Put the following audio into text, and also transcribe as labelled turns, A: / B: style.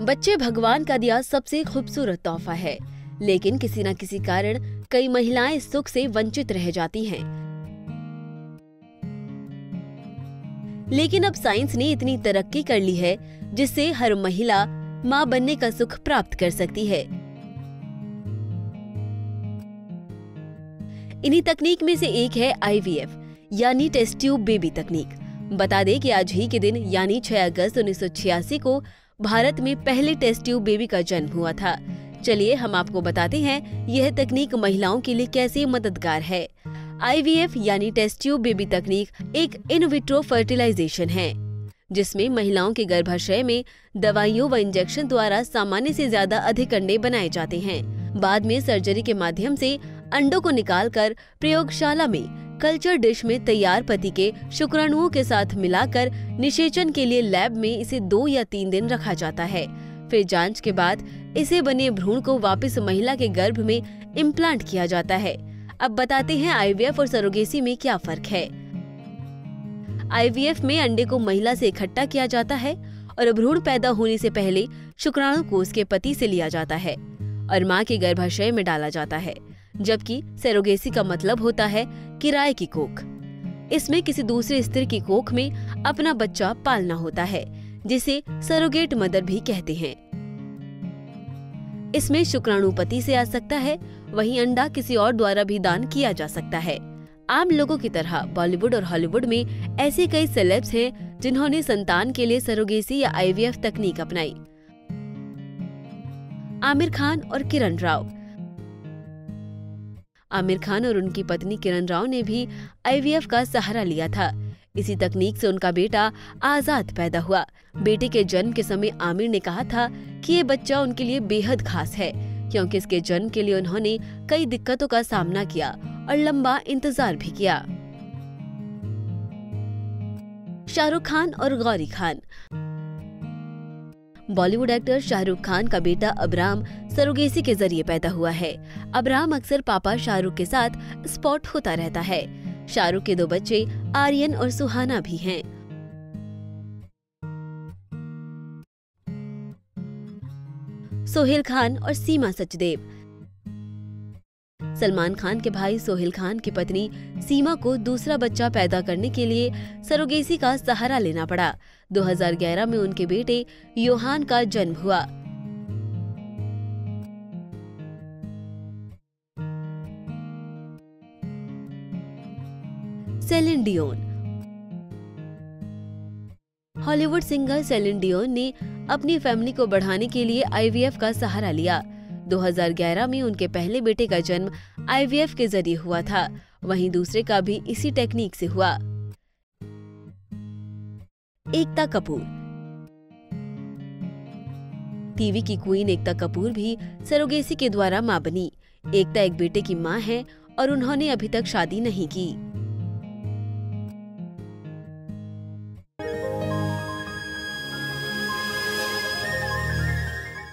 A: बच्चे भगवान का दिया सबसे खूबसूरत तोहफा है। लेकिन किसी न किसी कारण कई महिलाएँ सुख से वंचित रह जाती हैं। लेकिन अब साइंस ने इतनी तरक्की कर ली है, जिससे हर महिला माँ बनने का सुख प्राप्त कर सकती है। इन्हीं तकनीक में से एक है आईवीएफ यानी टेस्ट ट्यूब बेबी तकनीक। बता दें कि आज ही के दिन, यानी 6 अगस्त उन्नीस सौ छियासी को भारत में पहले टेस्ट ट्यूब बेबी का जन्म हुआ था। चलिए, हम आपको बताते हैं, यह तकनीक महिलाओं के लिए कैसे मददगार है। आईवीएफ यानी टेस्ट ट्यूब बेबी तकनीक एक इनविट्रो फर्टिलाइजेशन है, जिसमें महिलाओं के गर्भाशय में दवाइयों व इंजेक्शन द्वारा सामान्य से ज़्यादा अधिक अंडे बनाए जाते हैं। बाद में सर्जरी के माध्यम से अंडों को निकालकर प्रयोगशाला में कल्चर डिश में तैयार पति के शुक्राणुओं के साथ मिलाकर निषेचन के लिए लैब में इसे दो या तीन दिन रखा जाता है। फिर जाँच के बाद इसे बने भ्रूण को वापस महिला के गर्भ में इम्प्लांट किया जाता है। अब बताते हैं आईवीएफ और सरोगेसी में क्या फ़र्क है। आईवीएफ में अंडे को महिला से इकट्ठा किया जाता है और भ्रूण पैदा होने से पहले शुक्राणु को उसके पति से लिया जाता है और माँ के गर्भाशय में डाला जाता है। जबकि सेरोगेसी का मतलब होता है किराए की कोख। इसमें किसी दूसरे स्त्री की कोख में अपना बच्चा पालना होता है, जिसे सरोगेट मदर भी कहते हैं। इसमें शुक्राणु पति से आ सकता है, वहीं अंडा किसी और द्वारा भी दान किया जा सकता है। आम लोगों की तरह बॉलीवुड और हॉलीवुड में ऐसे कई सेलेब्स हैं, जिन्होंने संतान के लिए सरोगेसी या आईवीएफ तकनीक अपनाई। आमिर खान और किरण राव। आमिर खान और उनकी पत्नी किरण राव ने भी आईवीएफ का सहारा लिया था। इसी तकनीक से उनका बेटा आज़ाद पैदा हुआ। बेटे के जन्म के समय आमिर ने कहा था कि ये बच्चा उनके लिए बेहद खास है, क्योंकि इसके जन्म के लिए उन्होंने कई दिक्कतों का सामना किया और लंबा इंतज़ार भी किया। शाहरुख खान और गौरी खान। बॉलीवुड एक्टर शाहरुख खान का बेटा अबराम सरोगेसी के ज़रिए पैदा हुआ है। अबराम अक्सर पापा शाहरुख के साथ स्पॉट होता रहता है। शाहरुख के दो बच्चे, आर्यन और सुहाना भी हैं। सोहेल खान और सीमा सचदेव। सलमान खान के भाई सोहेल खान की पत्नी सीमा को दूसरा बच्चा पैदा करने के लिए सरोगेसी का सहारा लेना पड़ा। 2011 में उनके बेटे योहान का जन्म हुआ। Celine Dion Hollywood singer Celine Dion ने अपनी फैमिली को बढ़ाने के लिए आईवीएफ का सहारा लिया। 2011 में उनके पहले बेटे का जन्म आईवीएफ के ज़रिए हुआ था। वहीं दूसरे का भी इसी टेक्निक से हुआ। एकता कपूर। टीवी की क्वीन एकता कपूर भी सरोगेसी के द्वारा माँ बनी। एकता एक बेटे की माँ है और उन्होंने अभी तक शादी नहीं की।